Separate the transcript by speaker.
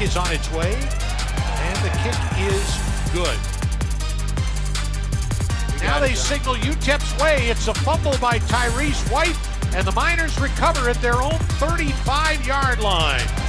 Speaker 1: is on its way, and the kick is good. Now they signal UTEP's way. It's a fumble by Tyrese White, and the Miners recover at their own 35-yard line.